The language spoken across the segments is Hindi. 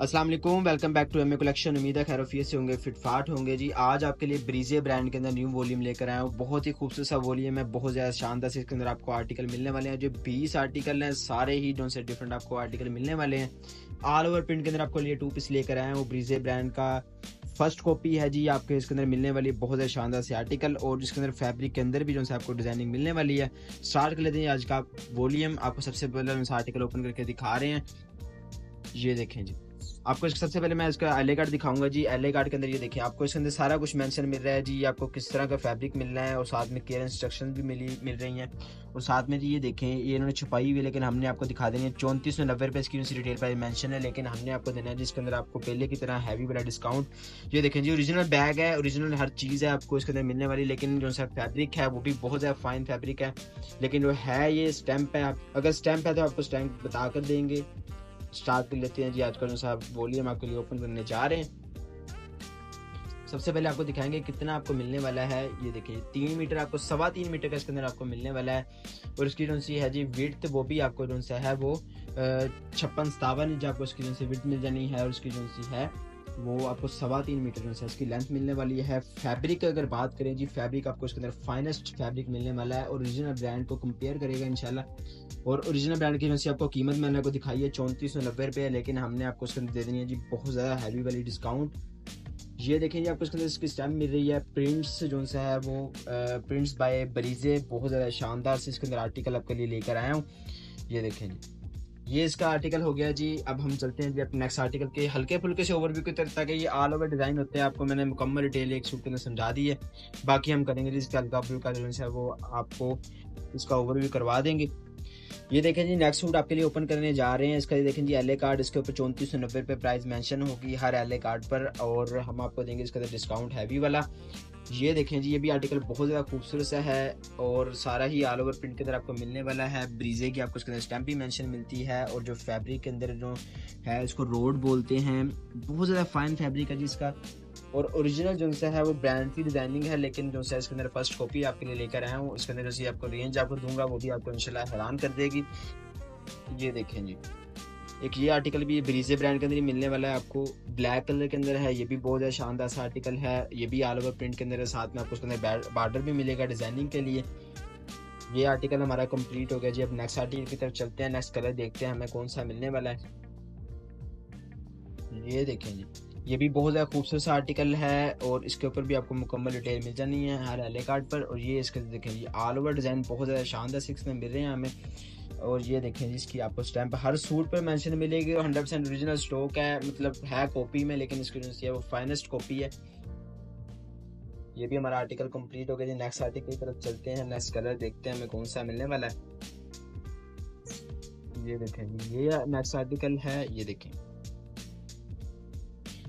अस्सलाम वालेकुम welcome back to M A collection उम्मीद है खैर से होंगे, फिटफाट होंगे जी। आज आपके लिए ब्रीजे ब्रांड के अंदर न्यू वॉल्यूम लेकर आया हूँ। बहुत ही खूबसूरत सा वॉल्यूम है। बहुत ज़्यादा शानदार से इसके अंदर आपको आर्टिकल मिलने वाले हैं। जो 20 आर्टिकल हैं, सारे ही जो से डिफरेंट आपको आर्टिकल मिलने वाले हैं। ऑल ओवर प्रिंट के अंदर आपको लिए टू पीस लेकर आए हैं। वो ब्रीजे ब्रांड का फ़र्स्ट कॉपी है जी, आपके इसके अंदर मिलने वाली बहुत ज़्यादा शानदार से आर्टिकल और जिसके अंदर फैब्रिक के अंदर भी जो है आपको डिज़ाइनिंग मिलने वाली है। स्टार्ट कर लेते हैं आज का वॉल्यूम आपको सबसे पहले आर्टिकल ओपन करके दिखा रहे हैं। ये देखें जी। आपको सबसे पहले मैं इसका एल कार्ड दिखाऊँगा जी। एल कार्ड के अंदर ये देखिए, आपको इसके अंदर सारा कुछ मेंशन मिल रहा है जी। आपको किस तरह का फैब्रिक मिल रहा है और साथ में केयर इंस्ट्रक्शन भी मिली, मिल रही हैं। और साथ में जी ये देखें, ये इन्होंने छुपाई हुई लेकिन हमने आपको दिखा देनी है। चौंतीस सौ नब्बे रुपये इसकी रिटेल प्राइस मैंशन है, लेकिन हमने आपको देना है जिसके अंदर आपको पहले की तरह हैवी वाला डिस्काउंट ये देखें जी ओरिजिनल बैग है ओरिजिनल हर चीज़ है आपको इसके अंदर मिलने वाली, लेकिन जो सा फैब्रिक है, वो भी बहुत ज़्यादा फाइन फैब्रिक है। लेकिन जो है ये स्टैंप है अगर स्टैंप है तो आपको स्टैंप बता कर देंगे। स्टार्ट कर लेते हैं जी आज का साहब बोलिए, हम आपके लिए ओपन करने जा रहे हैं। सबसे पहले आपको दिखाएँगे कितना आपको मिलने वाला है। ये देखिए, तीन मीटर आपको, सवा तीन मीटर का इसके अंदर आपको मिलने वाला है। और इसकी जो सी है जी विथ वो भी आपको जो सा है वो छप्पन सतावन इंच आपको इसकी जो सी विथ मिल जानी है और उसकी जो सी है वो आपको सवा तीन मीटर से इसकी लेंथ मिलने वाली है। फैब्रिक अगर बात करें जी फैब्रिक आपको इसके अंदर फाइनेस्ट फैब्रिक मिलने वाला है। ओरिजिनल ब्रांड को कंपेयर करेगा इनशाला और ओरिजिनल ब्रांड की वजह आपको कीमत मैंने आपको दिखाई है, चौंतीस सौ नब्बे रुपये लेकिन हमने आपको उसके अंदर दे देनी है जी, बहुत ज़्यादा हैवी वाली डिस्काउंट ये देखें जी, आपको इसके अंदर इसकी स्टैम्प मिल रही है। प्रिंट्स जो सा है वो प्रिंट्स बाय बरीजे बहुत ज़्यादा शानदार से इसके अंदर आर्टिकल आपके लिए लेकर आया हूँ। ये देखें जी। ये इसका आर्टिकल हो गया जी। अब हम चलते हैं जी अपने नेक्स्ट आर्टिकल के। हल्के फुल्के से ओवरव्यू की तरफ़, ताकि ये ऑल ओवर डिज़ाइन होते हैं, आपको मैंने मुकम्मल डिटेल एक सूट के अंदर समझा दी है। बाकी हम करेंगे जी इसका हल्का फुल्का जो है वो आपको इसका ओवरव्यू करवा देंगे। ये देखें जी नेक्स्ट सूट आपके लिए ओपन करने जा रहे हैं। इसका ये देखें जी एल ए कार्ड इसके ऊपर चौंतीस सौ नब्बे रुपये प्राइस मेंशन होगी हर एल ए कार्ड पर, और हम आपको देंगे इसका डिस्काउंट हैवी वाला। ये देखें जी, ये भी आर्टिकल बहुत ज़्यादा खूबसूरत सा है और सारा ही ऑल ओवर प्रिंट के अंदर आपको मिलने वाला है। ब्रीजे की आपको इसके अंदर स्टैम्प भी मेंशन मिलती है और जो फैब्रिक के अंदर जो है, इसको रोड बोलते हैं। बहुत ज़्यादा फाइन फैब्रिक है जी इसका। और ओरिजिनल जो सा है, वो ब्रांड की डिज़ाइनिंग है, लेकिन जो सा इसके अंदर फ़र्स्ट कॉपी आपके लिए लेकर आया हूँ। उसके अंदर जो आपको रेंज आपको दूँगा, वो भी आपको इनशाला हैरान कर देगी। ये देखें जी। एक ये आर्टिकल भी ब्रीजे ब्रांड के अंदर ही मिलने वाला है आपको। ब्लैक कलर के अंदर है, ये भी बहुत ज़्यादा शानदार सा आर्टिकल है। ये भी ऑल ओवर प्रिंट के अंदर है, साथ में आपको उसके अंदर बार्डर भी मिलेगा डिज़ाइनिंग के लिए। ये आर्टिकल हमारा कंप्लीट हो गया जी। अब नेक्स्ट आर्टिकल की तरफ़ चलते हैं नेक्स्ट कलर देखते हैं हमें कौन सा मिलने वाला है। ये देखें जी। ये भी बहुत ज़्यादा खूबसूरत सा आर्टिकल है और इसके ऊपर भी आपको मुकम्मल डिटेल मिल जानी है हर एल कार्ड पर। और ये इसके देखें ऑल ओवर डिज़ाइन बहुत ज़्यादा शानदार सिक्स में मिल रहे हैं हमें। और ये देखें जिसकी आपको स्टैंप हर सूट पर मेंशन मिलेगी और हंड्रेड परसेंट ओरिजिनल स्टॉक है मतलब है कॉपी में, लेकिन इसकी जो है वो फाइनेस्ट कॉपी है। ये भी हमारा आर्टिकल कंप्लीट हो गया जी। नेक्स्ट आर्टिकल की तरफ़ चलते हैं। नेक्स्ट कलर देखते हैं हमें कौन सा मिलने वाला है। ये देखें ये नेक्स्ट आर्टिकल है, ये देखें।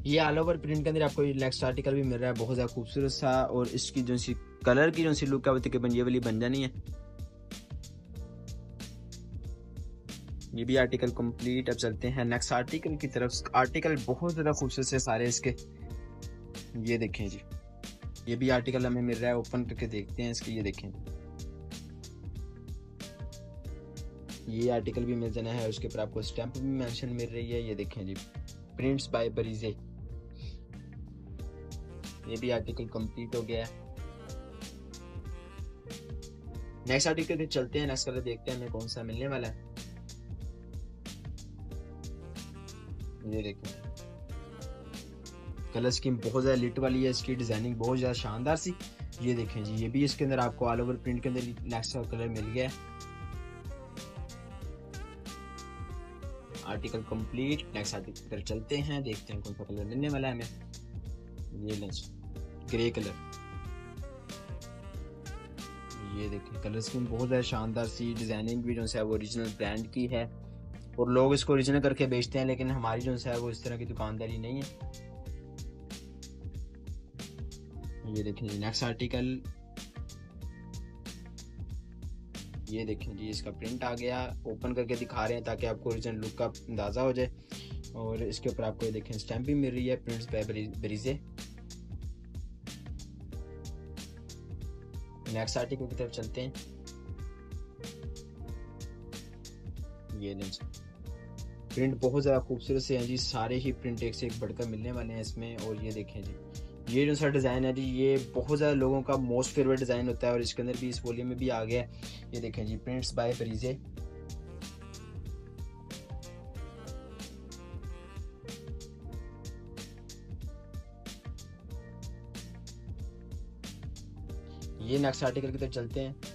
ये ऑल ओवर प्रिंट के अंदर आपको नेक्स्ट आर्टिकल भी मिल रहा है। बहुत ज़्यादा खूबसूरत सा और इसकी जो सी कलर की जो सी लुक है, वो तकरीबन ये वाली बन जानी है। ये भी आर्टिकल कंप्लीट अब चलते हैं नेक्स्ट आर्टिकल की तरफ़। आर्टिकल बहुत ज़्यादा खूबसूरत से सारे इसके। ये देखें जी। ये भी आर्टिकल हमें मिल रहा है ओपन करके देखते हैं इसके, ये देखें। ये आर्टिकल भी मिल जाना है, उसके ऊपर आपको स्टैंप भी मेंशन मिल रही है, ये देखें जी। प्रिंट्स बाय बरीजे ये भी आर्टिकल कंप्लीट हो गया है। नेक्स्ट आर्टिकल चलते हैं नेक्स्ट कलर देखते हैं हमें कौन सा मिलने वाला है। ये देखिए कलर स्कीम बहुत ज़्यादा लिट वाली है, इसकी डिज़ाइनिंग बहुत ज़्यादा शानदार सी। ये देखें जी, ये भी इसके अंदर आपको ऑल ओवर प्रिंट के अंदर नेक्स्ट कलर मिल गया। आर्टिकल कंप्लीट नेक्स्ट आर्टिकल पर चलते हैं, देखते हैं कौन सा कलर मिलने वाला है हमें। ये लेंस ग्रे कलर ये देखिए कलर स्कीम बहुत ज़्यादा शानदार सी डिज़ाइनिंग भी जो है वो ओरिजिनल ब्रांड की है। और लोग इसको ओरिजिनल करके बेचते हैं, लेकिन हमारी जो है वो इस तरह की दुकानदारी नहीं है। ये देखें नेक्स्ट आर्टिकल ये देखें जी, इसका प्रिंट आ गया। ओपन करके दिखा रहे हैं ताकि आपको ओरिजिनल लुक का अंदाज़ा हो जाए। और इसके ऊपर आपको ये देखें स्टैंप भी मिल रही है प्रिंट्स बरीजे। नेक्स्ट आर्टिकल की तरफ़ चलते हैं। ये लेंस प्रिंट बहुत ज़्यादा खूबसूरत से हैं जी, सारे ही प्रिंट एक से एक बढ़कर मिलने वाले हैं इसमें, और ये देखें जी। ये जो सा डिज़ाइन है जी, ये बहुत ज़्यादा लोगों का मोस्ट फेवरेट डिज़ाइन होता है, और इसके अंदर भी, इस वॉल्यूम में भी आ गया ये देखें जी प्रिंट्स बाय फरीजे ये नेक्स्ट आर्टिकल की तरफ़ चलते हैं।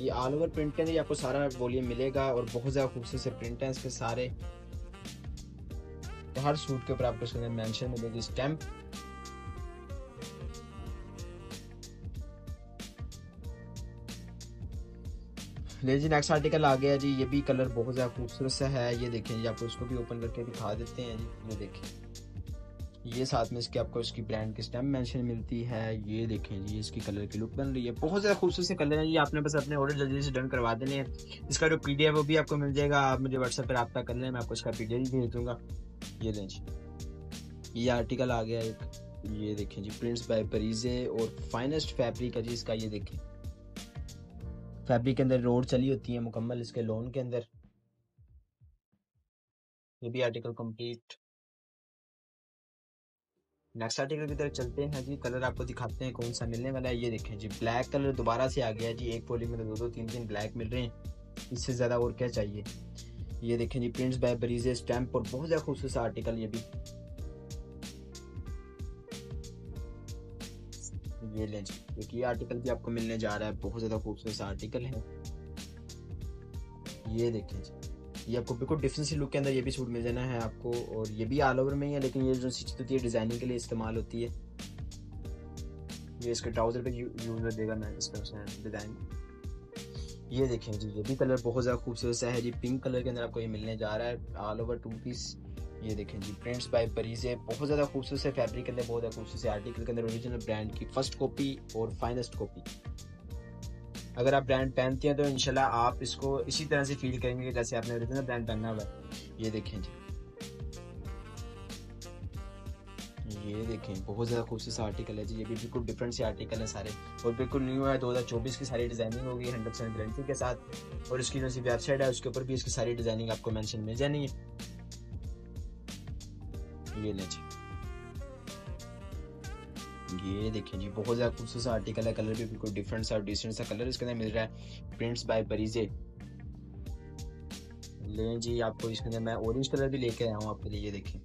ये ऑल ओवर प्रिंट के अंदर आपको सारा वॉल्यूम मिलेगा और बहुत ज़्यादा खूबसूरत से प्रिंट है इसके सारे। तो हर सूट के ऊपर आपको इसके अंदर मेंशन मिलेगी स्टैम्प ले जी नेक्स्ट आर्टिकल आ गया जी, ये भी कलर बहुत ज़्यादा खूबसूरत सा है। ये देखें जी, आपको इसको भी ओपन करके दिखा देते हैं जी। ये देखें। ये साथ में इसके आपको इसकी ब्रांड की स्टैम्प मेंशन मिलती है, ये देखें जी, इसकी कलर की लुक बन रही है। बहुत ज़्यादा खूबसूरत से कलर है ये आपने बस अपने ऑर्डर जल्दी से डन करवा देने हैं। इसका जो पी है वो भी आपको मिल जाएगा, आप मुझे व्हाट्सएप पर रब्ता कर लें, मैं आपको इसका पी भेज दूँगा ये लें जी, ये आर्टिकल आ गया एक, ये देखें जी प्रिंट्स बाय परीजे और फाइनेस्ट फैब्रिक है जी इसका, ये देखें। फैब्रिक के अंदर रोड चली होती है मुकम्मल, इसके लोन के अंदर। ये भी आर्टिकल कंप्लीट नेक्स्ट आर्टिकल की तरफ़ चलते हैं जी। कलर आपको दिखाते हैं कौन सा मिलने वाला है। ये देखें जी ब्लैक कलर दोबारा से आ गया जी। एक पोली में तो दो दो तीन तीन ब्लैक मिल रहे हैं। इससे ज़्यादा और क्या चाहिए? ये देखें जी प्रिंट्स बाय बरीजे स्टैम्प और बहुत ज़्यादा खूबसूरत आर्टिकल ये भी। ये लें जी, क्योंकि ये आर्टिकल भी आपको मिलने जा रहा है। बहुत ज़्यादा खूबसूरत आर्टिकल है। ये देखें जी। ये आपको बिल्कुल डिफरेंट सी लुक के अंदर ये भी सूट मिल जाना है आपको, और ये भी ऑल ओवर में ही है, लेकिन ये जो सी होती है डिज़ाइनिंग के लिए इस्तेमाल होती है। ये इसके ट्राउज़र पे यूज़ देगा, मैं इस तरह से डिज़ाइन ये देखें जी, ये भी कलर बहुत ज़्यादा खूबसूरत सा है जी पिंक कलर के अंदर आपको ये मिलने जा रहा है ऑल ओवर टू पीस ये देखें जी प्रिंट्स बाय परीज है, बहुत ज़्यादा खूबसूरत से फैब्रिक के अंदर, बहुत ज़्यादा खूबसूरत से आर्टिकल के अंदर ओरिजिनल ब्रांड की फ़र्स्ट कॉपी और फाइनेस्ट कॉपी अगर आप ब्रांड पहनते हैं तो इनशाला आप इसको इसी तरह से फील करेंगे कि जैसे आपने ओरिजिनल ब्रांड पहना हुआ। ये देखें जी। ये देखें, बहुत ज़्यादा खूबसूरत आर्टिकल है जी। ये भी बिल्कुल डिफरेंट से आर्टिकल है सारे। और बिल्कुल न्यू है 2024 की सारी डिज़ाइनिंग होगी हंड्रेड परसेंट गारंटी के साथ। और इसकी जो सी वेबसाइट है, उसके ऊपर भी इसकी सारी डिज़ाइनिंग आपको मेंशन मिल जानी है। ये ले जी। ये देखिए जी, बहुत ज़्यादा खूबसूरत आर्टिकल है कलर भी बिल्कुल डिफरेंट सा डिसेंट सा कलर इसके अंदर मिल रहा है प्रिंट्स बाय परीजे ले जी, आपको इसके अंदर मैं ऑरेंज कलर भी लेके आया हूँ आपके लिए, ये देखें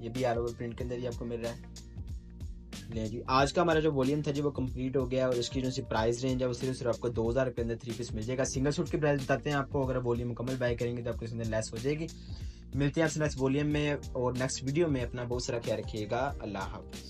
ये भी आर ओवर प्रिंट के अंदर ही आपको मिल रहा है। ले जी, आज का हमारा जो वॉल्यूम था जी, वो कंप्लीट हो गया और इसकी जो सी प्राइस रेंज है, वो सिर्फ़ सिर्फ़ आपको दो हज़ार के अंदर थ्री पीस मिल जाएगा। सिंगल सूट की प्राइस बताते हैं आपको, अगर वॉल्यूम मुकम्मल बाय करेंगे तो आपको इसके अंदर लेस हो जाएगी। मिलते हैं आपसे नेक्स्ट वॉल्यूम में और नेक्स्ट वीडियो में अपना बहुत सारा ख्याल रखिएगा। अल्लाह हाफिज़।